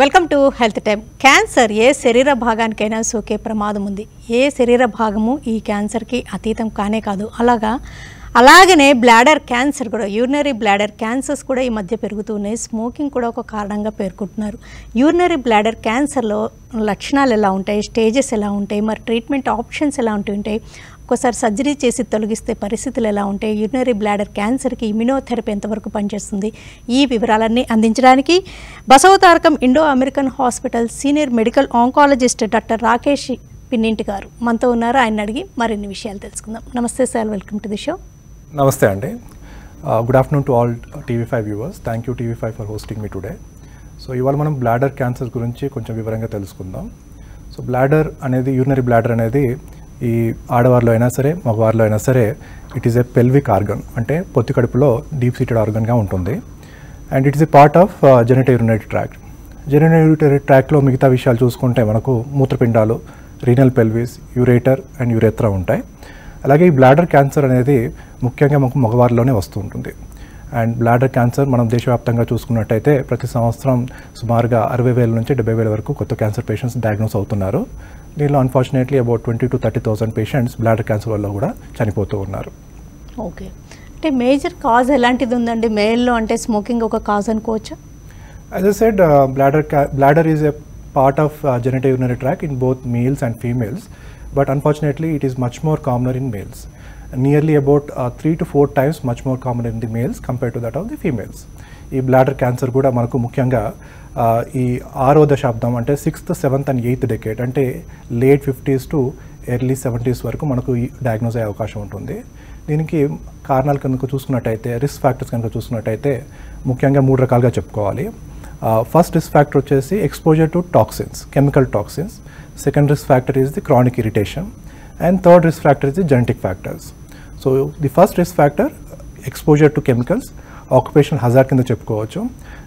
Welcome to health time. Cancer ఏ శరీర భాగానికైనా సోకే ప్రమాదం ఉంది. ఏ శరీర భాగము ఈ క్యాన్సర్కి అతీతం కానే కాదు. అలాగా అలాగనే బ్లాడర్ క్యాన్సర్ కూడా యూరినరీ బ్లాడర్ క్యాన్సర్స్ కూడా ఈ మధ్య పెరుగుతున్నాయి స్మోకింగ్ కూడా ఒక కారణంగా పేర్కొంటున్నారు. యూరినరీ బ్లాడర్ క్యాన్సర్లో లక్షణాలు ఎలా ఉంటాయి? స్టేజెస్ ఎలా ఉంటాయి? మరి ట్రీట్మెంట్ ఆప్షన్స్ ఎలా ఉంటుంటాయి? ఒక్కోసారి సర్జరీ చేసి తొలగిస్తే పరిస్థితులు ఎలా ఉంటాయి యూరినరీ బ్లాడర్ క్యాన్సర్కి ఇమ్యునోథెరపీ ఎంతవరకు పనిచేస్తుంది? ఈ వివరాలన్నీ అందించడానికి Basavatarakam Indo American hospital senior medical oncologist doctor Rakesh Pinninti గారు మనతో ఉన్నారు. ఆయన అడిగి మరిన్ని విషయాలు తెలుసుకుందాం. నమస్తే sir. Welcome to the show. నమస్తే అండి. Good afternoon to all TV five viewers. Thank you TV five for hosting me today. So ఇవాళ మనం బ్లాడర్ క్యాన్సర్ గురించి కొంచెం వివరంగా తెలుసుకుందాం. సో బ్లాడర్ అనేది యూరినరీ బ్లాడర్ అనేది ఈ ఆడవారిలో అయినా సరే మగవారిలో అయినా సరే it is a pelvic organ అంటే పొత్తి కడుపులో డీప్ సీటెడ్ ఆర్గన్గా ఉంటుంది. And it is a part of genitourinary tract genitourinary ట్రాక్లో మిగతా విషయాలు చూసుకుంటే మనకు మూత్రపిండాలు renal pelvis ureter and urethra ఉంటాయి. అలాగే ఈ బ్లాడర్ క్యాన్సర్ అనేది ముఖ్యంగా మనకు మగవారిలోనే వస్తూ ఉంటుంది. అండ్ బ్లాడర్ క్యాన్సర్ మనం దేశవ్యాప్తంగా చూసుకున్నట్టయితే ప్రతి సంవత్సరం సుమారుగా అరవై వేల నుంచి డెబ్బై వేల వరకు కొత్త క్యాన్సర్ పేషెంట్స్ డయాగ్నోస్ అవుతున్నారు. దీనిలో unfortunately about twenty to thirty thousand patients bladder cancer వల్ల కూడా చనిపోతూ ఉన్నారు. ఓకే అంటే మేజర్ కాజ్ ఎలాంటిది ఉందండి? మేల్లో అంటే స్మోకింగ్ ఒక కాజ్ అనుకోవచ్చు? As I said bladder bladder is a part of genitourinary tract in both males and females but unfortunately it is much more commoner in males nearly about three to four times much more common in the males compare to that of the females ఈ bladder cancer కూడా మనకు ముఖ్యంగా ఈ ఆరో దశాబ్దం అంటే sixth seventh and eighth decade అంటే late fifties to early seventies వరకు మనకు డయాగ్నోస్ అయ్యే అవకాశం ఉంటుంది. దీనికి కారణాలు కనుక చూసుకున్నట్టయితే రిస్క్ ఫ్యాక్టర్స్ కనుక చూసుకున్నట్టయితే ముఖ్యంగా మూడు రకాలుగా చెప్పుకోవాలి. ఫస్ట్ రిస్క్ ఫ్యాక్టర్ వచ్చేసి exposure to toxins chemical toxins. Second risk factor is the chronic irritation. And third risk factor is the genetic factors. So the first risk factor exposure to chemicals occupational hazard కింద చెప్పుకోవచ్చు.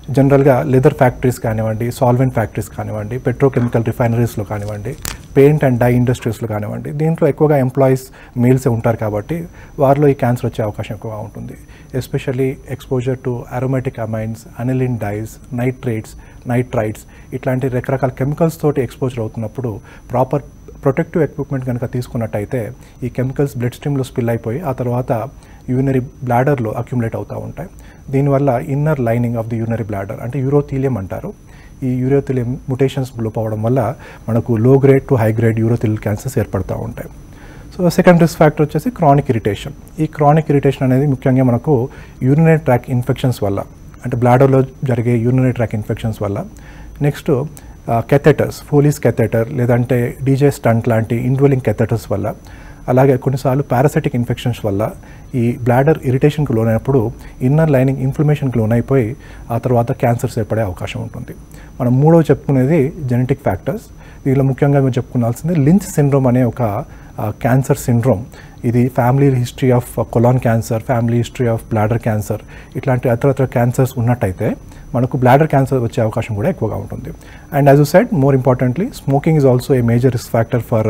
జనరల్గా leather factories కానివ్వండి solvent factories కానివ్వండి petrochemical రిఫైనరీస్లో కానివ్వండి paint and die ఇండస్ట్రీస్లో కానివ్వండి దీంట్లో ఎక్కువగా ఎంప్లాయీస్ మేల్సే ఉంటారు కాబట్టి వారిలో ఈ క్యాన్సర్ వచ్చే అవకాశం ఎక్కువగా ఉంటుంది. Especially exposure to aromatic amines aniline dyes nitrates nitrites ఇట్లాంటి రకరకాల కెమికల్స్ తోటి ఎక్స్పోజర్ అవుతున్నప్పుడు ప్రాపర్ ప్రొటెక్టివ్ ఎక్విప్మెంట్ కనుక తీసుకున్నట్టయితే ఈ కెమికల్స్ బ్లడ్ స్ట్రీమ్లో స్పిల్ అయిపోయి ఆ తర్వాత యూరినరీ బ్లాడర్లో అక్యుములేట్ అవుతూ ఉంటాయి. దీనివల్ల inner lining of the urinary bladder అంటే యూరోథీలియం అంటారు. ఈ యూరోథీలియం ముటేషన్స్ లోపవడం వల్ల మనకు low grade to high grade urothelial cancers ఏర్పడుతూ ఉంటాయి. సో సెకండ్ రిస్క్ ఫ్యాక్టర్ వచ్చేసి క్రానిక్ ఇరిటేషన్ ఈ క్రానిక్ ఇరిటేషన్ అనేది ముఖ్యంగా మనకు యూరినరీ ట్రాక్ ఇన్ఫెక్షన్స్ వల్ల అంటే బ్లాడర్లో జరిగే యూరినరీ ట్రాక్ ఇన్ఫెక్షన్స్ వల్ల. నెక్స్ట్ కెథెటర్స్ ఫోలీస్ కెథెటర్ లేదంటే డీజే స్టంట్ లాంటి ఇన్వెలింగ్ కెథెటర్స్ వల్ల. అలాగే కొన్నిసార్లు పారాసైటిక్ ఇన్ఫెక్షన్స్ వల్ల ఈ బ్లాడర్ ఇరిటేషన్కి లోనైనప్పుడు ఇన్నర్ లైనింగ్ ఇన్ఫ్లమేషన్కి లోనైపోయి ఆ తర్వాత క్యాన్సర్స్ ఏర్పడే అవకాశం ఉంటుంది. మనం మూడవ చెప్పుకునేది జెనెటిక్ ఫ్యాక్టర్స్. దీనిలో ముఖ్యంగా మేము చెప్పుకోవాల్సింది లించ్ సిండ్రోమ్ అనే ఒక క్యాన్సర్ సిండ్రోమ్. ఇది family history of colon cancer family history of bladder cancer ఇట్లాంటి ఇతర క్యాన్సర్స్ ఉన్నట్టయితే మనకు బ్లాడర్ క్యాన్సర్ వచ్చే అవకాశం కూడా ఎక్కువగా ఉంటుంది. And as you said more importantly smoking is also a major risk factor for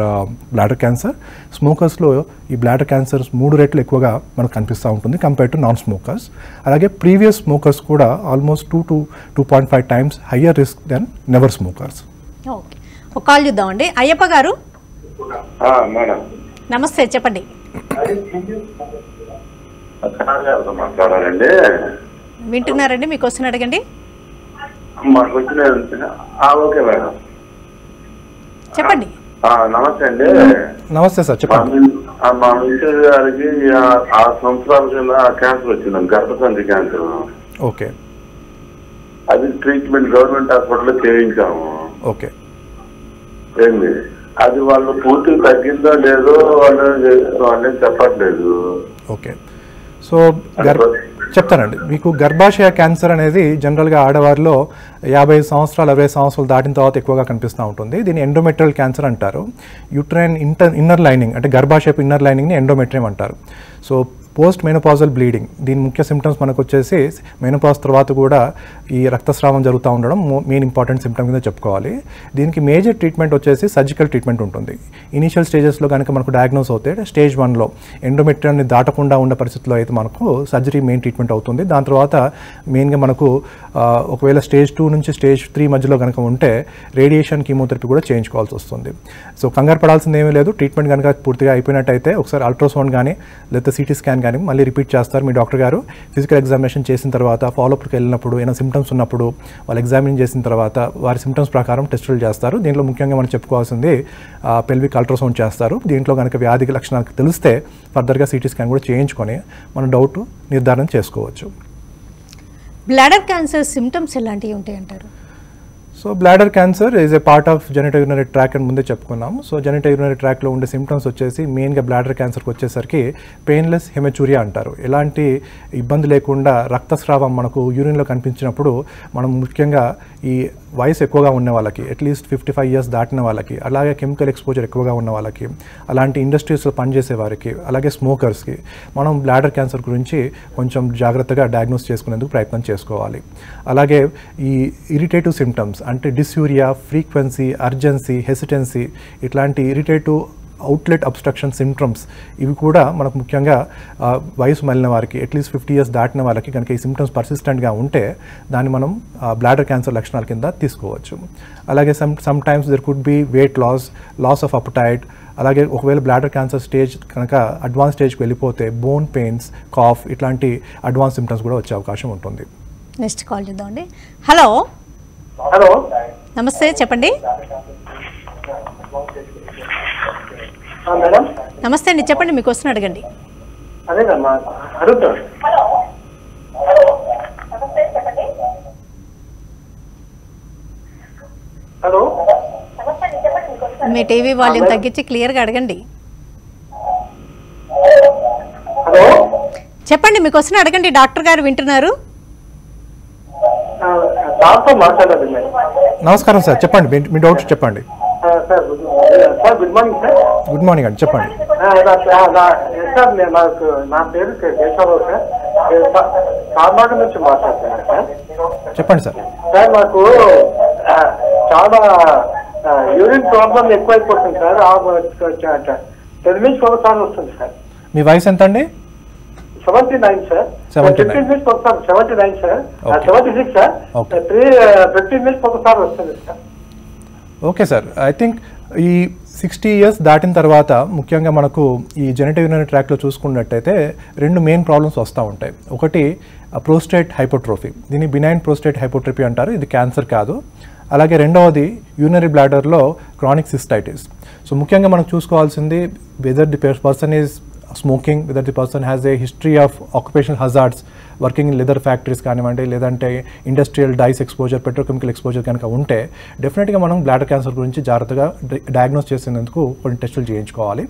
bladder cancer స్మోకర్స్లో ఈ బ్లాడర్ క్యాన్సర్స్ మూడు రెట్లు ఎక్కువగా మనకు కనిపిస్తూ ఉంటుంది కంపేర్ టు నాన్ స్మోకర్స్ అలాగే ప్రీవియస్ స్మోకర్స్ కూడా almost two to two point five times higher risk than never smokers okay ఒక కాల్ చూద్దామండి. అయ్యప్ప గారు? ఆ, మేడం. నమస్తే చెప్పండి. మాట్లాడాలండి? వింటున్నారండి? మీకు వస్తున్న అడగండి. మాకు వచ్చిన ఆ, ఓకే మేడం. చెప్పండి. ఆ, నమస్తే అండి. నమస్తే సార్ మా చెప్పండి మా మిస్టర్ గారికి ఆ- ఆరు సంవత్సరాల కింద క్యాన్సర్ వచ్చింది గర్భసంధి క్యాన్సర్. ఓకే. అది ట్రీట్మెంట్ గవర్నమెంట్ హాస్పిటల్లో చేయించాము. ఓకే. ఏంది? అది వాళ్ళు పూర్తిగా తగ్గిందో లేదో వాళ్ళు వాళ్ళేం చెప్పట్లేదు. ఓకే. సో చెప్తానండి. మీకు గర్భాశయ క్యాన్సర్ అనేది జనరల్గా ఆడవారిలో యాభై సంవత్సరాలు అరవై సంవత్సరాలు దాటిన తర్వాత ఎక్కువగా కనిపిస్తూ ఉంటుంది. దీన్ని ఎండోమెట్రియల్ క్యాన్సర్ అంటారు. యూట్రైన్ ఇంటర్ ఇన్నర్ లైనింగ్ అంటే గర్భాశయపు ఇన్నర్ లైనింగ్ని ఎండోమెట్రియం అంటారు. సో పోస్ట్ మెనోపాజల్ బ్లీడింగ్ దీని ముఖ్య సిమ్టమ్స్ మనకు వచ్చేసి మెనోపాజ్ తర్వాత కూడా ఈ రక్తస్రావం జరుగుతూ ఉండడం మెయిన్ ఇంపార్టెంట్ సిమ్టమ్ కింద చెప్పుకోవాలి. దీనికి మేజర్ ట్రీట్మెంట్ వచ్చేసి సర్జికల్ ట్రీట్మెంట్ ఉంటుంది. ఇనీషియల్ స్టేజెస్లో కనుక మనకు డయాగ్నోస్ అవుతే స్టేజ్ వన్లో ఎండోమెట్రియాన్ని దాటకుండా ఉన్న పరిస్థితిలో అయితే మనకు సర్జరీ మెయిన్ ట్రీట్మెంట్ అవుతుంది. దాని తర్వాత మెయిన్గా మనకు ఒకవేళ స్టేజ్ టూ నుంచి స్టేజ్ త్రీ మధ్యలో కనుక ఉంటే రేడియేషన్ కీమోథెరపీ కూడా చేయించుకోవాల్సి వస్తుంది. సో కంగారు పడాల్సింది ఏమీ లేదు. ట్రీట్మెంట్ కనుక పూర్తిగా అయిపోయినట్టయితే ఒకసారి అల్ట్రాసౌండ్ కానీ లేకపోతే సిటీ స్కాన్ కానీ మళ్ళీ రిపీట్ చేస్తారు మీ డాక్టర్ గారు. ఫిజికల్ ఎగ్జామినేషన్ చేసిన తర్వాత ఫాలోఅప్కి వెళ్ళినప్పుడు ఏమైనా సిమ్టమ్స్ ఉన్నప్పుడు వాళ్ళు ఎగ్జామిన్ చేసిన తర్వాత వారి సిమ్టమ్స్ ప్రకారం టెస్టులు చేస్తారు. దీంట్లో ముఖ్యంగా మనం చెప్పుకోవాల్సింది పెల్విక్ అల్ట్రాసౌండ్ చేస్తారు. దీంట్లో కనుక వ్యాధి లక్షణాలు తెలిస్తే ఫర్దర్గా సిటీ స్కాన్ కూడా చేయించుకొని మన డౌట్ నిర్ధారణ చేసుకోవచ్చు. బ్లాడర్ క్యాన్సర్ సిమ్టమ్స్ ఎలాంటివి ఉంటాయి అంటారు so bladder cancer is a part of genito tract అని ముందే చెప్పుకున్నాము. సో జెనెటో ట్రాక్లో ఉండే సిమ్టమ్స్ వచ్చేసి మెయిన్గా బ్లాడర్ క్యాన్సర్కి వచ్చేసరికి పెయిన్లెస్ హెమచూరియా అంటారు. ఎలాంటి ఇబ్బంది లేకుండా రక్తస్రావం మనకు యూరిన్లో కనిపించినప్పుడు మనం ముఖ్యంగా ఈ వయసు ఎక్కువగా ఉన్న వాళ్ళకి అట్లీస్ట్ ఫిఫ్టీ ఫైవ్ ఇయర్స్ దాటిన వాళ్ళకి అలాగే కెమికల్ ఎక్స్పోజర్ ఎక్కువగా ఉన్న వాళ్ళకి అలాంటి ఇండస్ట్రీస్లో పనిచేసే వారికి అలాగే స్మోకర్స్కి మనం బ్లాడర్ క్యాన్సర్ గురించి కొంచెం జాగ్రత్తగా డయాగ్నోస్ చేసుకునేందుకు ప్రయత్నం చేసుకోవాలి. అలాగే ఈ ఇరిటేటివ్ సిమ్టమ్స్ అంటే డిస్యూరియా ఫ్రీక్వెన్సీ అర్జెన్సీ హెసిటెన్సీ ఇట్లాంటి ఇరిటేటివ్ అవుట్లెట్ అబ్స్ట్రక్షన్ సిమ్టమ్స్ ఇవి కూడా మనకు ముఖ్యంగా వయసు మళ్ళిన వారికి అట్లీస్ట్ ఫిఫ్టీ ఇయర్స్ దాటిన వాళ్ళకి కనుక ఈ సిమ్టమ్స్ పర్సిస్టెంట్గా ఉంటే దాన్ని మనం బ్లాడర్ క్యాన్సర్ లక్షణాల కింద తీసుకోవచ్చు. అలాగే some sometimes there could be weight loss loss of appetite అలాగే ఒకవేళ బ్లాడర్ క్యాన్సర్ స్టేజ్ కనుక అడ్వాన్స్ స్టేజ్కి వెళ్ళిపోతే బోన్ పెయిన్స్ కాఫ్ ఇట్లాంటి అడ్వాన్స్ సిమ్టమ్స్ కూడా వచ్చే అవకాశం ఉంటుంది. నెక్స్ట్ కాల్ చేద్దామండి. హలో హలో నమస్తే చెప్పండి. నమస్తే అండి చెప్పండి మీకు వస్తున్న అడగండి హలో మీ టీవీ వాల్యూమ్ తగ్గించి క్లియర్గా అడగండి. చెప్పండి మీకు వస్తున్న అడగండి డాక్టర్ గారు వింటున్నారు. సార్తో మాట్లాడాలి నమస్కారం సార్ చెప్పండి మీ- డౌట్స్ చెప్పండి sir good morning sir good morning అండి చెప్పండి సార్ నేను నాకు నా పేరు కేశవరావు సార్ సార్బాగ నుంచి మాట్లాడుతున్నాను సార్ చెప్పండి సార్ సార్ నాకు చాలా యూరిన్ ప్రాబ్లం ఎక్కువైపోతుంది సార్ మినిట్స్ ఒకసారి వస్తుంది సార్ మీ వయసు ఎంత అండి seventy nine sir 79. Fifteen minutes ఒకసారి seventy nine sir. Seventy six sir. Three fifteen minutes ఒకసారి వస్తుంది sir okay sir I think ఈ సిక్స్టీ ఇయర్స్ దాటిన తర్వాత ముఖ్యంగా మనకు ఈ జెనెటిక్ యూరినరీ ట్రాక్లో చూసుకున్నట్టయితే రెండు మెయిన్ ప్రాబ్లమ్స్ వస్తూ ఉంటాయి. ఒకటి ప్రోస్టేట్ హైపోట్రోఫీ దీన్ని బినైన్ ప్రోస్టేట్ హైపోట్రోఫీ అంటారు. ఇది క్యాన్సర్ కాదు. అలాగే రెండవది యూరినరీ బ్లాడర్లో క్రానిక్ సిస్టైటిస్ సో ముఖ్యంగా మనం చూసుకోవాల్సింది whether the person is smoking, whether the person has a history of occupational hazards. Working in leather factories కానివ్వండి లేదంటే industrial dyes exposure petrochemical exposure కనుక ఉంటే డెఫినెట్గా మనం బ్లాడర్ క్యాన్సర్ గురించి జాగ్రత్తగా డయాగ్నోస్ చేసేందుకు కొన్ని టెస్టులు చేయించుకోవాలి.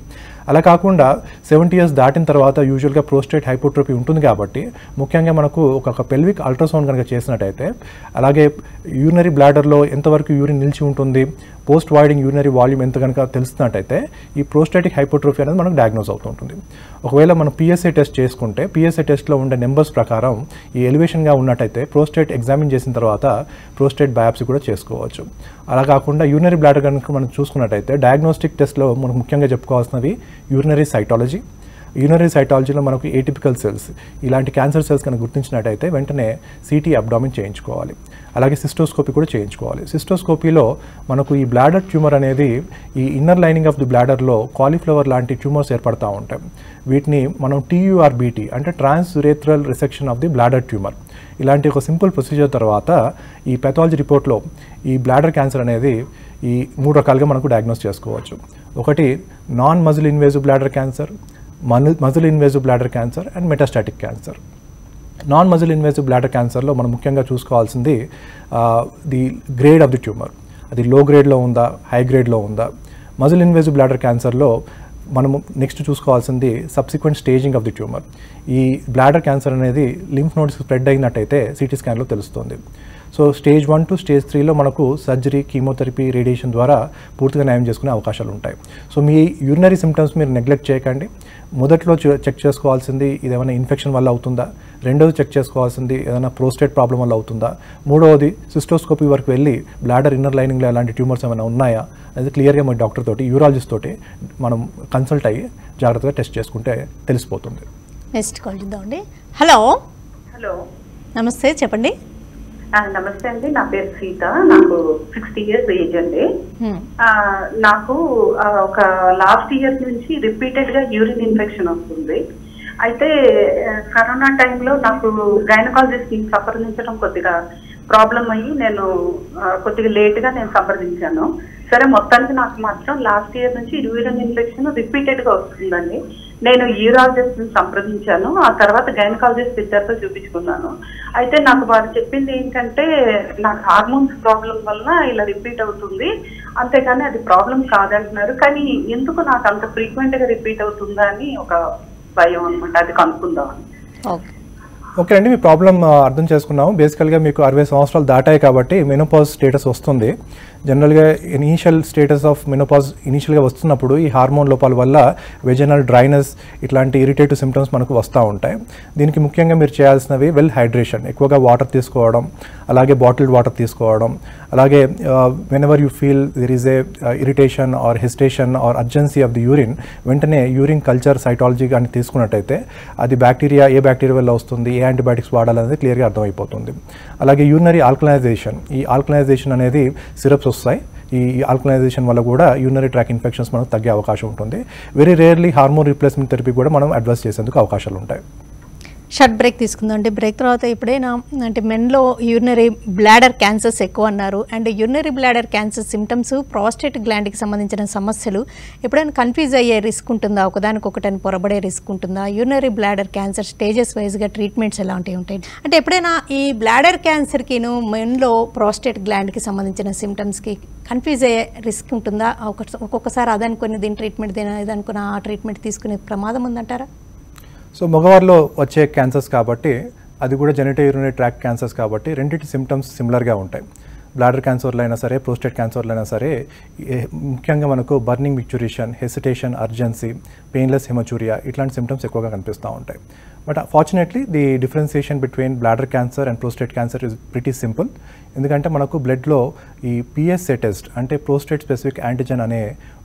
అలా కాకుండా సెవెంటీ ఇయర్స్ దాటిన తర్వాత యూజువల్గా ప్రోస్టేట్ హైపోట్రోపీ ఉంటుంది కాబట్టి ముఖ్యంగా మనకు ఒక పెల్విక్ అల్ట్రాసౌండ్ కనుక చేసినట్టయితే అలాగే యూరినరీ బ్లాడర్లో ఎంతవరకు యూరిన్ నిలిచి ఉంటుంది పోస్ట్ వాయిడింగ్ యూరినరీ వాల్యూమ్ ఎంత కనుక తెలుస్తున్నట్టయితే ఈ ప్రోస్టాటిక్ హైపోట్రోఫీ అనేది మనకు డయాగ్నోస్ అవుతుంటుంది ఒకవేళ మనం పిఎస్ఐ టెస్ట్ చేసుకుంటే పిఎస్ఐ టెస్ట్లో ఉండే నెంబర్స్ ప్రకారం ఈ ఎలివేషన్గా ఉన్నట్టయితే ప్రోస్టేట్ ఎగ్జామిన్ చేసిన తర్వాత ప్రోస్టేట్ బయాప్సీ కూడా చేసుకోవచ్చు. అలా కాకుండా యూరినరీ బ్లాడర్ కనుక మనం చూసుకున్నట్టయితే డయాగ్నోస్టిక్ టెస్ట్లో మనకు ముఖ్యంగా చెప్పుకోవాల్సినవి యూరినరీ సైటాలజీ యూనరీ సైటాలజీలో మనకు ఏటిపికల్ సెల్స్ ఇలాంటి క్యాన్సర్ సెల్స్ కనుక గుర్తించినట్టయితే వెంటనే సిటీ అబ్డామిన్ చేయించుకోవాలి. అలాగే సిస్టోస్కోపీ కూడా చేయించుకోవాలి. సిస్టోస్కోపీలో మనకు ఈ బ్లాడర్ ట్యూమర్ అనేది ఈ ఇన్నర్ లైనింగ్ ఆఫ్ ది బ్లాడర్లో కాలీఫ్లవర్ లాంటి ట్యూమర్స్ ఏర్పడతా ఉంటాయి. వీటిని మనం టీయూఆర్బీటీ అంటే transurethral resection of the bladder tumour ఇలాంటి ఒక సింపుల్ ప్రొసీజర్ తర్వాత ఈ పెథాలజీ రిపోర్ట్లో ఈ బ్లాడర్ క్యాన్సర్ అనేది ఈ మూడు రకాలుగా మనకు డయాగ్నోస్ చేసుకోవచ్చు. ఒకటి non muscle invasive bladder cancer muscle invasive bladder cancer and metastatic cancer. Non muscle invasive bladder క్యాన్సర్లో మనం ముఖ్యంగా చూసుకోవాల్సింది the grade of the tumour. అది లో గ్రేడ్లో ఉందా హై గ్రేడ్లో ఉందా? మజిల్ ఇన్వేజివ్ బ్లాడర్ క్యాన్సర్లో మనము నెక్స్ట్ చూసుకోవాల్సింది subsequent staging of the tumour. ఈ bladder cancer అనేది లింఫ్ నోడ్స్ స్ప్రెడ్ అయినట్టయితే సిటీ స్కాన్లో తెలుస్తుంది. So stage one to stage త్రీలో మనకు సర్జరీ కీమోథెరపీ రేడియేషన్ ద్వారా పూర్తిగా న్యాయం చేసుకునే అవకాశాలు ఉంటాయి. సో మీ యూరినరీ సిమ్టమ్స్ మీరు నెగ్లెక్ట్ చేయకండి. మొదట్లో చె- చెక్ చేసుకోవాల్సింది ఇది ఏమైనా ఇన్ఫెక్షన్ వల్ల అవుతుందా? రెండోది చెక్ చేసుకోవాల్సింది ఏదైనా ప్రోస్టేట్ ప్రాబ్లం వల్ల అవుతుందా? మూడవది సిస్టోస్కోపీ వరకు వెళ్ళి బ్లాడర్ ఇన్నర్ లైనింగ్లో ఎలాంటి ట్యూమర్స్ ఏమైనా ఉన్నాయా? అది క్లియర్గా మన డాక్టర్ తోటి యూరాలజిస్ట్ తోటి మనం కన్సల్ట్ అయ్యి జాగ్రత్తగా టెస్ట్ చేసుకుంటే తెలిసిపోతుంది. నెక్స్ట్ కాల్ చూద్దామండి. హలో హలో నమస్తే చెప్పండి. నమస్తే అండి నా పేరు సీత. నాకు సిక్స్టీ ఇయర్స్ ఏజ్ అండి. ఆ, నాకు ఒక లాస్ట్ ఇయర్ నుంచి రిపీటెడ్గా యూరిన్ ఇన్ఫెక్షన్ వస్తుంది. అయితే కరోనా టైంలో నాకు గైనకాలజిస్ట్ సంప్రదించడం కొద్దిగా ప్రాబ్లం అయ్యి నేను కొద్దిగా లేట్గా నేను సంప్రదించాను. సరే మొత్తానికి నాకు మాత్రం లాస్ట్ ఇయర్ నుంచి యూరిన్ ఇన్ఫెక్షన్ రిపీటెడ్గా వస్తుందండి. నేను యూరాలజిస్ట్ని సంప్రదించాను. ఆ తర్వాత గైనకాలజిస్ట్ ఇద్దరితో చూపించుకున్నాను. అయితే నాకు వారు చెప్పింది ఏంటంటే నాకు హార్మోన్స్ ప్రాబ్లం వల్ల ఇలా రిపీట్ అవుతుంది. అంతేకాని అది ప్రాబ్లం కాదంటున్నారు. కానీ ఎందుకు నాకు అంత ఫ్రీక్వెంట్గా రిపీట్ అవుతుందా అని ఒక భయం అనమాట అది కనుక్కుందాం ఓకే. ఓకే అండి మీ ప్రాబ్లం అర్థం చేసుకున్నాము. బేసికల్గా మీకు అరవై సంవత్సరాలు దాటాయి కాబట్టి మెనోపాజ్ స్టేటస్ వస్తుంది. జనరల్గా ఇనీషియల్ స్టేటస్ ఆఫ్ మెనోపాజ్ ఇనీషియల్గా వస్తున్నప్పుడు ఈ హార్మోన్ లోపాల వల్ల వెజనల్ డ్రైనెస్ ఇట్లాంటి ఇరిటేటివ్ సిమ్టమ్స్ మనకు వస్తూ ఉంటాయి. దీనికి ముఖ్యంగా మీరు చేయాల్సినవి వెల్ హైడ్రేషన్ ఎక్కువగా వాటర్ తీసుకోవడం అలాగే బాటిల్డ్ వాటర్ తీసుకోవడం అలాగే whenever you feel there is a irritation or hesitation or urgency of the urine వెంటనే యూరిన్ కల్చర్ సైటాలజీ కానీ తీసుకున్నట్టయితే అది బ్యాక్టీరియా ఏ బ్యాక్టీరియా వల్ల వస్తుంది ఏ యాంటీబయాటిక్స్ వాడాలనేది క్లియర్గా అర్థమైపోతుంది. అలాగే యూరినరీ ఆల్కలైజేషన్. ఈ ఆల్కలైజేషన్ అనేది సిరప్స్ వస్తాయి. ఈ ఆల్కలైజేషన్ వల్ల కూడా యూరినరీ ట్రాక్ ఇన్ఫెక్షన్స్ మనకు తగ్గే అవకాశం ఉంటుంది. Very rarely hormone replacement therapy కూడా మనం అడ్వైస్ చేసేందుకు అవకాశాలు ఉంటాయి షర్ట్ బ్రేక్ తీసుకుందాం. అంటే బ్రేక్ తర్వాత ఇప్పుడైనా అంటే మెన్లో యూరినరీ బ్లాడర్ క్యాన్సర్స్ ఎక్కువ అన్నారు and urinary bladder cancer symptoms prostate గ్లాండ్కి సంబంధించిన సమస్యలు ఎప్పుడైనా కన్ఫ్యూజ్ అయ్యే రిస్క్ ఉంటుందా? ఒకదానికొకటని పొరబడే రిస్క్ ఉంటుందా? యూరినరీ బ్లాడర్ క్యాన్సర్ స్టేజెస్ వైజ్గా ట్రీట్మెంట్స్ ఎలాంటివి ఉంటాయి? అంటే ఎప్పుడైనా ఈ బ్లాడర్ క్యాన్సర్కిను మెన్లో ప్రాస్టేట్ గ్లాండ్కి సంబంధించిన సిమ్టమ్స్కి కన్ఫ్యూజ్ అయ్యే రిస్క్ ఉంటుందా? ఒక ఒక్కొక్కసారి అదనుకుని దీని ట్రీట్మెంట్ దీని ఇదనుకుని ఆ ట్రీట్మెంట్ తీసుకునే ప్రమాదం ఉందంటారా? సో మగవారిలో వచ్చే క్యాన్సర్స్ కాబట్టి అది కూడా జెనిటో యూరినరీ ట్రాక్ క్యాన్సర్స్ కాబట్టి రెండింటి సిమ్టమ్స్ సిమిలర్గా ఉంటాయి. బ్లాడర్ క్యాన్సర్లు అయినా సరే ప్రోస్టేట్ క్యాన్సర్లు అయినా సరే ముఖ్యంగా మనకు burning micturition hesitation urgency painless haematuria ఇట్లాంటి సిమ్టమ్స్ ఎక్కువగా కనిపిస్తూ ఉంటాయి. But fortunately the differentiation between bladder cancer and prostate cancer is pretty simple ఎందుకంటే మనకు బ్లడ్లో ఈ పిఎస్ఏ టెస్ట్ అంటే ప్రోస్టేట్ స్పెసిఫిక్ యాంటిజెన్ అనే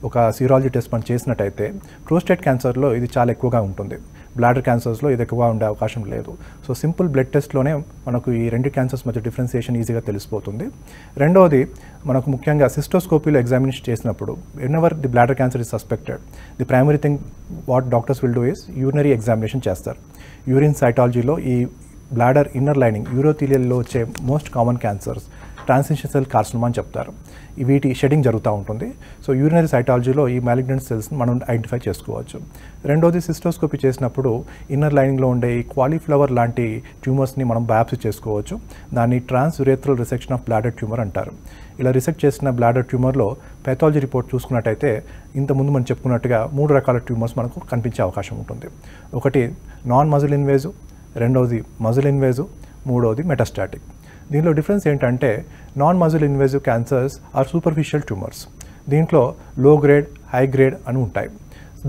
ఒక సీరాలజీ టెస్ట్ మనం చేసినట్టయితే ప్రోస్టేట్ క్యాన్సర్లో ఇది చాలా ఎక్కువగా ఉంటుంది. బ్లాడర్ క్యాన్సర్స్లో ఇది ఎక్కువగా ఉండే అవకాశం లేదు. సో సింపుల్ బ్లడ్ టెస్ట్లోనే మనకు ఈ రెండు క్యాన్సర్స్ మధ్య డిఫరెన్సియేషన్ ఈజీగా తెలిసిపోతుంది. రెండవది మనకు ముఖ్యంగా సిస్టోస్కోపీలో ఎగ్జామినేషన్ చేసినప్పుడు whenever the bladder cancer is suspected the primary thing what doctors will do is urinary examination చేస్తారు. యూరిన్ సైటాలజీలో ఈ బ్లాడర్ ఇన్నర్ లైనింగ్ యూరోథీలియల్లో వచ్చే most common cancers transition cell carcinoma అని చెప్తారు. వీటి షెడింగ్ జరుగుతూ ఉంటుంది. సో యూరినరీ సైటాలజీలో ఈ మ్యాలిగ్నెంట్ సెల్స్ మనం ఐడెంటిఫై చేసుకోవచ్చు. రెండోది సిస్టోస్కోపీ చేసినప్పుడు ఇన్నర్ లైనింగ్లో ఉండే ఈ క్వాలిఫ్లవర్ లాంటి ట్యూమర్స్ని మనం బయాప్సీ చేసుకోవచ్చు. దాన్ని transurethral resection of bladder tumour అంటారు. ఇలా రిసెక్ట్ చేసిన బ్లాడర్ ట్యూమర్లో పెథాలజీ రిపోర్ట్ చూసుకున్నట్టయితే ఇంతకుముందు మనం చెప్పుకున్నట్టుగా మూడు రకాల ట్యూమర్స్ మనకు కనిపించే అవకాశం ఉంటుంది. ఒకటి నాన్ మజిల్ ఇన్వేజు రెండవది మజిల్ ఇన్వేజు మూడవది మెటాస్టాటిక్ దీనిలో డిఫరెన్స్ ఏంటంటే non muscle invasive cancers or superficial tumours దీంట్లో లో గ్రేడ్ హై గ్రేడ్ అని ఉంటాయి.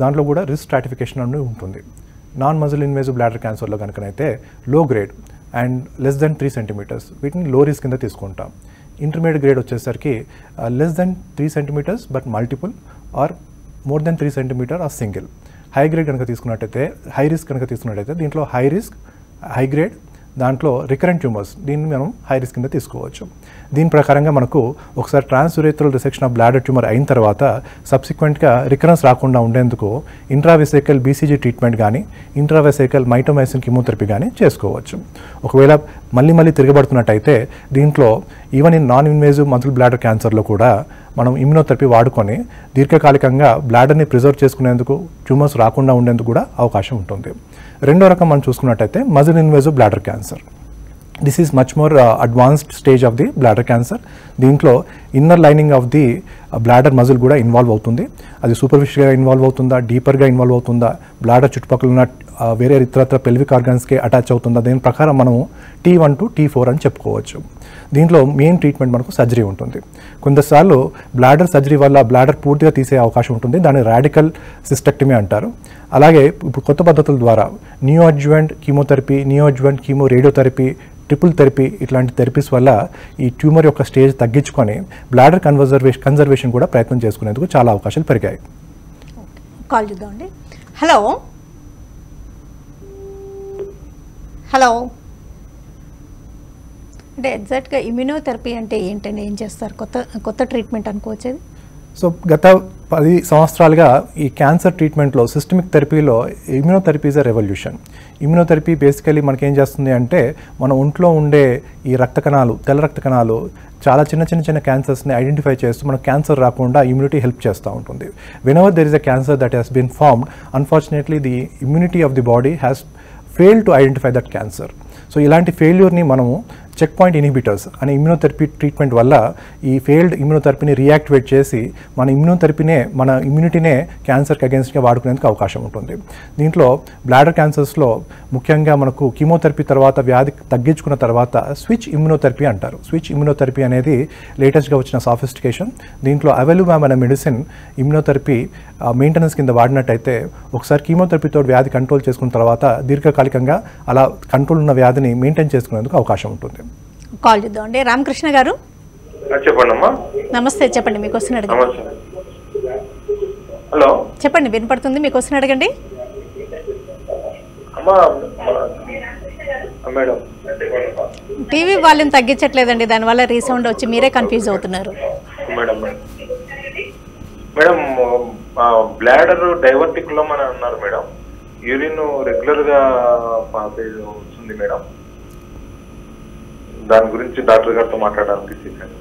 దాంట్లో కూడా రిస్క్ స్ట్రాటిఫికేషన్ అని ఉంటుంది. నాన్ మజిల్ ఇన్వేజివ్ బ్లాడర్ క్యాన్సర్లో కనుకనైతే low grade and less than three centimetres వీటిని లో రిస్క్ కింద తీసుకుంటాం. ఇంటర్మీడియట్ గ్రేడ్ వచ్చేసరికి less than three centimetres but multiple or more than three centimetre or single high grade కనుక తీసుకున్నట్టయితే high risk కనుక తీసుకున్నట్టయితే దీంట్లో హై రిస్క్ హై గ్రేడ్ దాంట్లో రికరెంట్ ట్యూమర్స్ దీన్ని మనం హై రిస్క్ కింద తీసుకోవచ్చు. దీని ప్రకారంగా మనకు ఒకసారి transurethral resection of bladder tumour అయిన తర్వాత సబ్సిక్వెంట్గా రికరెన్స్ రాకుండా ఉండేందుకు ఇంట్రావెసైకల్ బీసీజీ ట్రీట్మెంట్ కానీ ఇంట్రావెసైకల్ మైటోమైసిన్ కిమోథెరపీ కానీ చేసుకోవచ్చు. ఒకవేళ మళ్ళీ మళ్ళీ తిరగబడుతున్నట్టయితే దీంట్లో even in non invasive muscle bladder క్యాన్సర్లో కూడా మనం ఇమ్యునోథెరపీ వాడుకొని దీర్ఘకాలికంగా బ్లాడర్ని ప్రిజర్వ్ చేసుకునేందుకు ట్యూమర్స్ రాకుండా ఉండేందుకు కూడా అవకాశం ఉంటుంది. రెండో రకం మనం చూసుకున్నట్టయితే muscle invasive bladder cancer. This is much more advanced stage of the bladder cancer దీంట్లో inner lining of the bladder muscle కూడా ఇన్వాల్వ్ అవుతుంది. అది సూపర్ఫిషియల్గా ఇన్వాల్వ్ అవుతుందా? డీపర్గా ఇన్వాల్వ్ అవుతుందా? బ్లాడర్ చుట్టుపక్కల ఉన్న uh, వేరే ఇతరత్ర పెల్విక్ ఆర్గాన్స్కి అటాచ్ అవుతుందా? దీని ప్రకారం మనము T one to T four అని చెప్పుకోవచ్చు. దీంట్లో మెయిన్ ట్రీట్మెంట్ మనకు సర్జరీ ఉంటుంది. కొంతసార్లు బ్లాడర్ సర్జరీ వల్ల బ్లాడర్ పూర్తిగా తీసే అవకాశం ఉంటుంది. దాన్ని రాడికల్ సిస్టెక్టమీ అంటారు. అలాగే ఇప్పుడు కొత్త పద్ధతుల ద్వారా neoadjuvant adjuvant chemotherapy neoadjuvant chemo radiotherapy triple therapy ఇట్లాంటి థెరపీస్ వల్ల ఈ ట్యూమర్ యొక్క స్టేజ్ తగ్గించుకొని బ్లాడర్ కన్వర్జర్వేషన్ కన్జర్వేషన్ కూడా ప్రయత్నం చేసుకునేందుకు చాలా అవకాశాలు పెరిగాయి. కాల్ చూద్దామండి. హలో హలో అంటే ఎగ్జాక్ట్గా ఇమ్యూనోథెరపీ అంటే ఏంటని ఏం చేస్తారు? కొత్త కొత్త ట్రీట్మెంట్ అనుకోవచ్చేది? సో గత పది సంవత్సరాలుగా ఈ క్యాన్సర్ ట్రీట్మెంట్లో systemic థెరపీలో immunotherapy is a revolution. Immunotherapy basically మనకేం ఏం చేస్తుంది అంటే మన ఒంట్లో ఉండే ఈ రక్త కణాలు తెల్ల రక్త కణాలు చాలా చిన్న చిన్న చిన్న క్యాన్సర్స్ని ఐడెంటిఫై చేస్తూ మనకు క్యాన్సర్ రాకుండా ఇమ్యూనిటీ హెల్ప్ చేస్తూ ఉంటుంది. When there is a cancer that has been formed unfortunately the immunity of the body has fail to identify that cancer so ఇలాంటి ఫెయిల్యూర్ని మనము చెక్ పాయింట్ ఇనిబిటర్స్ అనే ఇమ్యూనోథెరపీ ట్రీట్మెంట్ వల్ల ఈ ఫెయిల్డ్ ఇమ్యూనోథెరపీని రియాక్టివేట్ చేసి మన ఇమ్యూనోథెరపీనే మన ఇమ్యూనిటీనే క్యాన్సర్కి అగేన్స్ట్గా వాడుకునేందుకు అవకాశం ఉంటుంది. దీంట్లో బ్లాడర్ క్యాన్సర్స్లో ముఖ్యంగా మనకు కీమోథెరపీ తర్వాత వ్యాధి తగ్గించుకున్న తర్వాత స్విచ్ ఇమ్యూనోథెరపీ అంటారు. స్విచ్ ఇమ్యూనోథెరపీ అనేది లేటెస్ట్గా వచ్చిన సాఫిస్టికేషన్ దీంట్లో అవెలుమామ్ అనే మెడిసిన్ ఇమ్యూనోథెరపీ మెయింటెనెన్స్ కింద వాడినట్టయితే ఒకసారి కీమోథెరపీతో వ్యాధి కంట్రోల్ చేసుకున్న తర్వాత దీర్ఘకాలికంగా అలా కంట్రోల్ ఉన్న వ్యాధిని మెయింటైన్ చేసుకునేందుకు అవకాశం ఉంటుంది. కాల్ చూద్దామండి రామకృష్ణ గారు? చెప్పండి అమ్మా. నమస్తే చెప్పండి. మీకు వస్తున్న అడగండి. హలో. చెప్పండి వినపడుతుంది? మీకు వస్తున్న అడగండి. మేడం. టీవీ వాల్యూమ్ తగ్గించట్లేదండి దానివల్ల రీసౌండ్ వచ్చి మీరే కన్ఫ్యూజ్ అవుతున్నారు. Madam madam. Madam bladder diverticulum అని అన్నారు మేడం. యూరిన్ రెగ్యులర్గా పాస్ అయ్యి వస్తుంది మేడం. దాని గురించి డాక్టర్ గారితో మాట్లాడడానికి చేశాను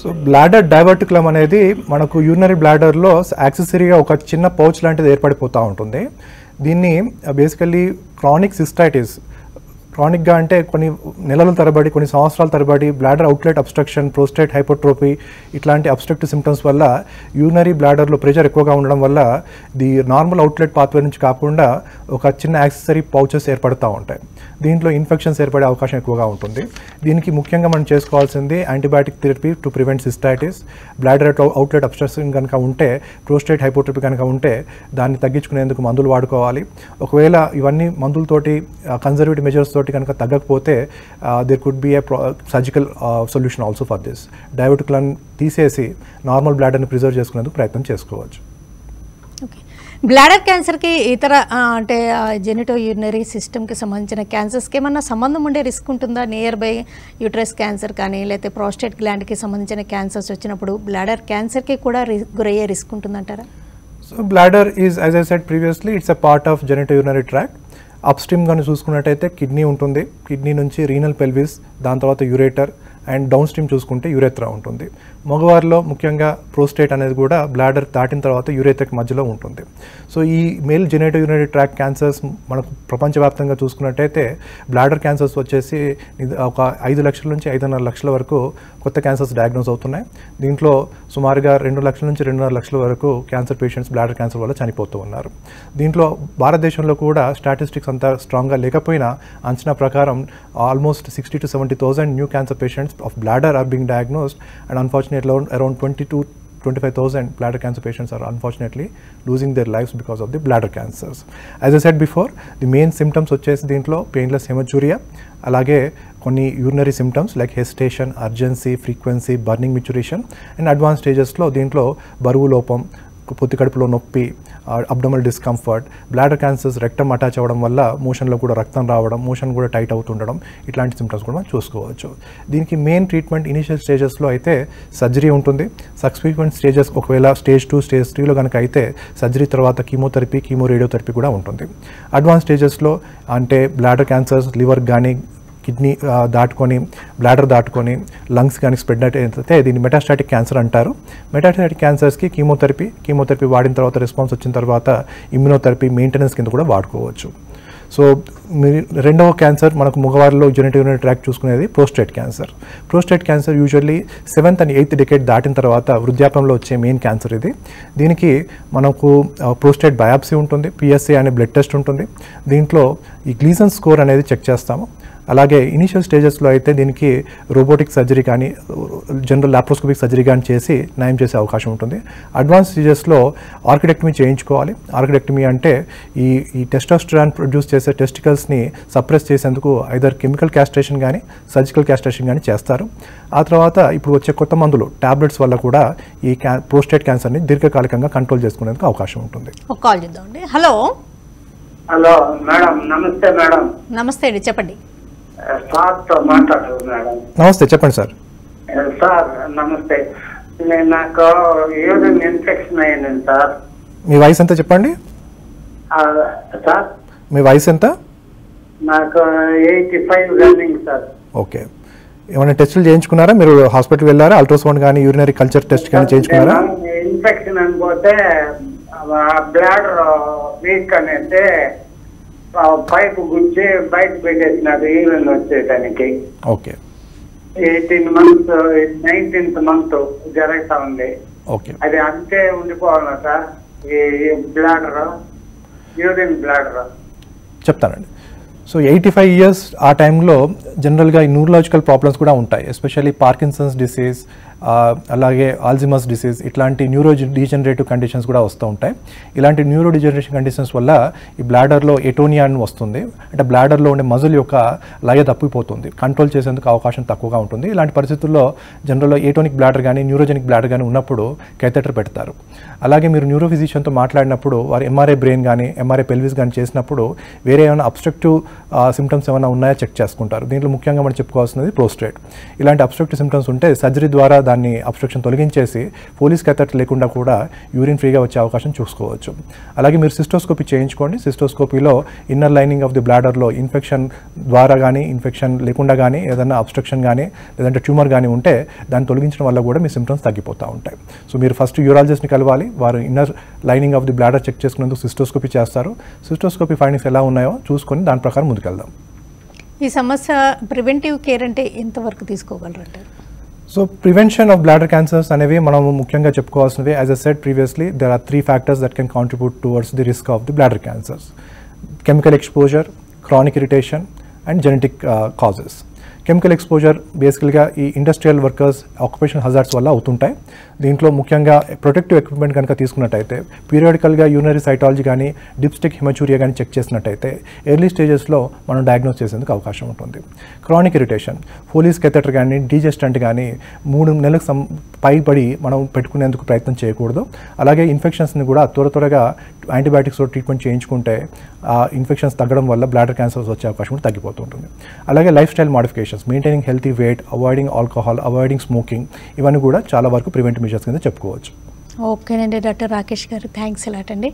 సో బ్లాడర్ డైవర్టికులం అనేది మనకు యూరినరీ బ్లాడర్లో యాక్సెసరీగా ఒక చిన్న పౌచ్ లాంటిది ఏర్పడిపోతూ ఉంటుంది. దీన్ని బేసికల్లీ క్రానిక్ సిస్టైటిస్ క్రానిక్గా అంటే కొన్ని నెలల తరబడి కొన్ని సంవత్సరాల తరబడి bladder outlet obstruction prostate hypertrophy ఇట్లాంటి అబ్స్ట్రక్టివ్ సిమ్టమ్స్ వల్ల యూనరీ బ్లాడర్లో ప్రెషర్ ఎక్కువగా ఉండడం వల్ల ది నార్మల్ అవుట్లెట్ పాత్వే నుంచి కాకుండా ఒక చిన్న యాక్సెసరీ పౌచెస్ ఏర్పడుతూ ఉంటాయి. దీంట్లో ఇన్ఫెక్షన్స్ ఏర్పడే అవకాశం ఎక్కువగా ఉంటుంది. దీనికి ముఖ్యంగా మనం చేసుకోవాల్సింది antibiotic therapy to prevent cystitis bladder outlet obstruction కనుక ఉంటే ప్రోస్టేట్ హైపోట్రపీ కనుక ఉంటే దాన్ని తగ్గించుకునేందుకు మందులు వాడుకోవాలి. ఒకవేళ ఇవన్నీ మందులతోటి కన్జర్వేటివ్ మెజర్స్ తోటి కనుక తగ్గకపోతే there could be a surgical solution also for this డయాబెటిక్లను తీసేసి నార్మల్ బ్లాడర్ని ప్రిజర్వ్ చేసుకునేందుకు ప్రయత్నం చేసుకోవచ్చు. బ్లాడర్ క్యాన్సర్కి ఇతర అంటే జెనిటో యూరినరీ సిస్టమ్కి సంబంధించిన క్యాన్సర్స్కి ఏమన్నా సంబంధం ఉండే రిస్క్ ఉంటుందా? నియర్ బై యూట్రస్ క్యాన్సర్ కానీ లేకపోతే ప్రాస్టేట్ గ్లాండ్కి సంబంధించిన క్యాన్సర్స్ వచ్చినప్పుడు బ్లాడర్ క్యాన్సర్కి కూడా గురయ్యే రిస్క్ ఉంటుందంటారా? So bladder is as I said previously it's a part of genito urinary tract upstream కానీ చూసుకున్నట్టయితే కిడ్నీ ఉంటుంది. కిడ్నీ నుంచి రీనల్ పెల్విస్ దాని తర్వాత యూరేటర్ అండ్ డౌన్ స్ట్రీమ్ చూసుకుంటే యురేత్రా ఉంటుంది. మగవారిలో ముఖ్యంగా ప్రోస్టేట్ అనేది కూడా బ్లాడర్ దాటిన తర్వాత యురేత్రకి మధ్యలో ఉంటుంది. సో ఈ male genito urinary tract cancers మనకు ప్రపంచవ్యాప్తంగా చూసుకున్నట్టయితే బ్లాడర్ క్యాన్సర్స్ వచ్చేసి ఒక ఐదు లక్షల నుంచి ఐదున్నర లక్షల వరకు కొత్త క్యాన్సర్స్ డయాగ్నోస్ అవుతున్నాయి దీంట్లో సుమారుగా రెండు లక్షల నుంచి రెండున్నర లక్షల వరకు క్యాన్సర్ పేషెంట్స్ బ్లాడర్ క్యాన్సర్ వల్ల చనిపోతూ ఉన్నారు దీంట్లో భారతదేశంలో కూడా స్టాటిస్టిక్స్ అంతా స్ట్రాంగ్గా లేకపోయినా అంచనా ప్రకారం almost sixty to seventy thousand new cancer patients of bladder are being diagnosed and unfortunately around twenty to 25,000 bladder cancer patients are unfortunately losing their lives because of the bladder cancers. As I said before, the main symptoms వచ్చేసి దీంట్లో painless hematuria అలాగే కొన్ని urinary symptoms like hesitation urgency frequency burning micturition and advance స్టేజెస్లో దీంట్లో బరువు లోపం పొత్తి కడుపులో నొప్పి abdominal discomfort bladder cancers rectum attach అవ్వడం వల్ల మోషన్లో కూడా రక్తం రావడం మోషన్ కూడా టైట్ అవుతుండడం ఇట్లాంటి సిమ్టమ్స్ కూడా మనం చూసుకోవచ్చు. దీనికి మెయిన్ ట్రీట్మెంట్ ఇనిషియల్ స్టేజెస్లో అయితే సర్జరీ ఉంటుంది. సబ్సిక్వెంట్ స్టేజెస్ ఒకవేళ స్టేజ్ టూ స్టేజ్ త్రీలో కనుక అయితే సర్జరీ తర్వాత కీమోథెరపీ కీమో రేడియోథెరపీ కూడా ఉంటుంది. అడ్వాన్స్ స్టేజెస్లో అంటే బ్లాడర్ క్యాన్సర్స్ లివర్ కానీ కిడ్నీ దాటుకొని బ్లాడర్ దాటుకొని లంగ్స్ కానీ స్ప్రెడ్ అయితే దీన్ని మెటాస్టాటిక్ క్యాన్సర్ అంటారు. మెటాస్టాటిక్ క్యాన్సర్స్కి కీమోథెరపీ కీమోథెరపీ వాడిన తర్వాత రెస్పాన్స్ వచ్చిన తర్వాత ఇమ్యూనోథెరపీ మెయింటెనెన్స్ కింద కూడా వాడుకోవచ్చు. సో రెండవ క్యాన్సర్ మనకు మగవారిలో జెనెటిక్ యూనిట్ ట్రాక్ చూసుకునేది prostate cancer prostate cancer usually seventh and eighth decade దాటిన తర్వాత వృద్ధాప్యంలో వచ్చే మెయిన్ క్యాన్సర్ ఇది. దీనికి మనకు ప్రోస్టేట్ బయాప్సీ ఉంటుంది పిఎస్సీ అనే బ్లడ్ టెస్ట్ ఉంటుంది. దీంట్లో ఈ గ్లీజన్ స్కోర్ అనేది చెక్ చేస్తాము. అలాగే ఇనిషియల్ స్టేజెస్లో అయితే దీనికి రోబోటిక్ సర్జరీ కానీ జనరల్ లాప్రోస్కోపిక్ సర్జరీ కానీ చేసి నయం చేసే అవకాశం ఉంటుంది. అడ్వాన్స్ స్టేజెస్లో ఆర్కిటెక్టమీ చేయించుకోవాలి. ఆర్కిటెక్టమీ అంటే ఈ ఈ టెస్టోస్టరాన్ ప్రొడ్యూస్ చేసే టెస్టికల్స్ని సప్రెస్ చేసేందుకు ఐదర్ కెమికల్ క్యాస్ట్రేషన్ కానీ సర్జికల్ క్యాస్ట్రేషన్ కానీ చేస్తారు. ఆ తర్వాత ఇప్పుడు వచ్చే కొత్త మందులు టాబ్లెట్స్ వల్ల కూడా ఈ క్యా ప్రోస్టేట్ క్యాన్సర్ని దీర్ఘకాలికంగా కంట్రోల్ చేసుకునేందుకు అవకాశం ఉంటుంది. ఒక కాల్ చేద్దామండి. హలో? హలో మేడం నమస్తే మేడం. నమస్తే అండి చెప్పండి. సార్తో మాట్లాడదు మేడం. నమస్తే చెప్పండి సార్. సార్ నమస్తే. నేను నాకు యూరిన్ ఇన్ఫెక్షన్ అయింది సార్. మీ వయసు ఎంత చెప్పండి? సార్? మీ వయసు ఎంత? నాకు eighty five running sir. Okay. ఏమైనా టెస్టులు చేయించుకున్నారా? మీరు హాస్పిటల్ వెళ్ళారా? అల్ట్రాసౌండ్ కానీ యూరినరీ కల్చర్ టెస్ట్ కానీ చేయించుకున్నారా? ఇన్ఫెక్షన్ అనిపోతే బ్లాడర్ వీక్ అనేసి పైపు గుచ్చి బయట పెట్టేసినారు urine వచ్చేటానికి okay. Eighteen months nineteenth month జరుగుతా ఉంది. ఓకే. అది అంతే ఉండిపోవాలా సార్? ఈ బ్లాడర్ యూరిన్ బ్లాడర్. చెప్తానండి. సో ఎయిటీ ఫైవ్ ఇయర్స్ ఆ టైంలో జనరల్గా ఈ న్యూరలాజికల్ ప్రాబ్లమ్స్ కూడా ఉంటాయి ఎస్పెషల్లీ పార్కిన్సన్స్ డిసీజ్ అలాగే ఆల్జిమస్ డిసీజ్ ఇట్లాంటి న్యూరో డీజనరేటివ్ కండిషన్స్ కూడా వస్తూ ఉంటాయి. ఇలాంటి న్యూరో డిజనరేషన్ కండిషన్స్ వల్ల ఈ బ్లాడర్లో ఎటోనియా అని వస్తుంది. అంటే బ్లాడర్లో ఉండే మజిల్ యొక్క లయ తప్పిపోతుంది. కంట్రోల్ చేసేందుకు అవకాశం తక్కువగా ఉంటుంది. ఇలాంటి పరిస్థితుల్లో జనరల్లో ఏటోనిక్ బ్లాడర్ కానీ న్యూరోజెనిక్ బ్లాడర్ కానీ ఉన్నప్పుడు కెథెటర్ పెడతారు. అలాగే మీరు న్యూరో ఫిజిషియన్తో మాట్లాడినప్పుడు వారు ఎంఆర్ఐ బ్రెయిన్ కానీ ఎంఆర్ఐ పెల్విస్ కానీ చేసినప్పుడు వేరే ఏమైనా అబ్స్ట్రక్టివ్ సిమ్టమ్స్ ఏమైనా ఉన్నాయో చెక్ చేసుకుంటారు. దీంట్లో ముఖ్యంగా మనం చెప్పుకోవాల్సినది ప్రోస్ట్రేట్ ఇలాంటి అబ్స్ట్రక్టివ్ సిమ్టమ్స్ ఉంటే సర్జరీ ద్వారా దాన్ని అబ్స్ట్రక్షన్ తొలగించేసి పోలీస్ కెథెట్ లేకుండా కూడా యూరిన్ ఫ్రీగా వచ్చే అవకాశం చూసుకోవచ్చు. అలాగే మీరు సిస్టోస్కోపీ చేయించుకోండి. సిస్టోస్కోపీలో ఇన్నర్ లైనింగ్ ఆఫ్ ది బ్లాడర్లో ఇన్ఫెక్షన్ ద్వారా కానీ ఇన్ఫెక్షన్ లేకుండా కానీ ఏదైనా అబ్స్ట్రక్షన్ కానీ లేదంటే ట్యూమర్ కానీ ఉంటే దాన్ని తొలగించడం వల్ల కూడా మీ సిమ్టమ్స్ తగ్గిపోతూ ఉంటాయి. సో మీరు ఫస్ట్ యూరాలజిస్ట్ని కలవాలి. వారు inner lining of the bladder check చేసుకునేందుకు సిస్టోస్కోపీ చేస్తారు. సిస్టోస్కోపీ ఫైండింగ్స్ ఎలా ఉన్నాయో చూసుకొని దాని ప్రకారం ముందుకెళ్దాం. ఈ సమస్య ప్రివెంటివ్ కేర్ అంటే ఎంతవరకు తీసుకోగలరంటారు? So prevention of bladder cancers అనేవి మనం ముఖ్యంగా చెప్పుకోవాల్సినవి. As I said previously there are three factors that can contribute towards the risk of the bladder cancers chemical exposure chronic irritation and genetic causes chemical exposure బేసికల్గా ఈ industrial workers occupation hazards వల్ల అవుతుంటాయి. దీంట్లో ముఖ్యంగా protective equipment కనుక తీసుకున్నట్టయితే పీరియాడికల్గా urinary cytology కానీ డిప్స్టిక్ హిమచూరియా కానీ చెక్ చేసినట్టయితే ఎర్లీ స్టేజెస్లో మనం డయాగ్నోస్ చేసేందుకు అవకాశం ఉంటుంది. Chronic irritation. పోలీస్ కెథెటర్ కానీ డీజెస్టెంట్ కానీ మూడు నెలలకు సం పైబడి మనం పెట్టుకునేందుకు ప్రయత్నం చేయకూడదు. అలాగే ఇన్ఫెక్షన్స్ని కూడా త్వర త్వరగా యాంటీబయాటిక్స్తో ట్రీట్మెంట్ చేయించుకుంటే ఆ ఇన్ఫెక్షన్స్ తగ్గడం వల్ల బ్లాడర్ క్యాన్సర్స్ వచ్చే అవకాశం కూడా తగ్గిపోతుంటుంది అలాగే lifestyle modifications maintaining healthy weight avoiding alcohol avoiding smoking ఇవన్నీ కూడా చాలా వరకు ప్రివెంటివ్ మెజర్స్ కింద చెప్పుకోవచ్చు. ఓకేనండి డాక్టర్ రాకేష్ గారు. థ్యాంక్స్ ఎలాట్ అండి.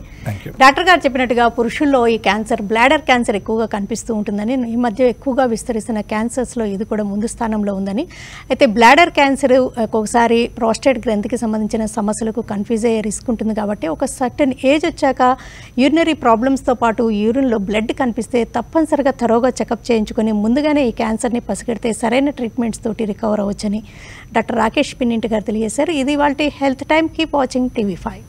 డాక్టర్ గారు చెప్పినట్టుగా పురుషుల్లో ఈ క్యాన్సర్ బ్లాడర్ క్యాన్సర్ ఎక్కువగా కనిపిస్తూ ఉంటుందని ఈ మధ్య ఎక్కువగా విస్తరిస్తున్న క్యాన్సర్స్లో ఇది కూడా ముందు స్థానంలో ఉందని. అయితే బ్లాడర్ క్యాన్సర్ ఒక్కొక్కసారి ప్రోస్టేట్ గ్రంథికి సంబంధించిన సమస్యలకు కన్ఫ్యూజ్ అయ్యే రిస్క్ ఉంటుంది కాబట్టి ఒక సర్టన్ ఏజ్ వచ్చాక యూరినరీ ప్రాబ్లమ్స్తో పాటు యూరిన్లో బ్లడ్ కనిపిస్తే తప్పనిసరిగా తరోగా చెకప్ చేయించుకొని ముందుగానే ఈ క్యాన్సర్ని పసిగడితే సరైన ట్రీట్మెంట్స్ తోటి రికవర్ అవ్వచ్చని. డాక్టర్ రాకేష్ పిన్నింటి గారు తెలియజేశారు. ఇది వాళ్ళ health time keep watching TV five.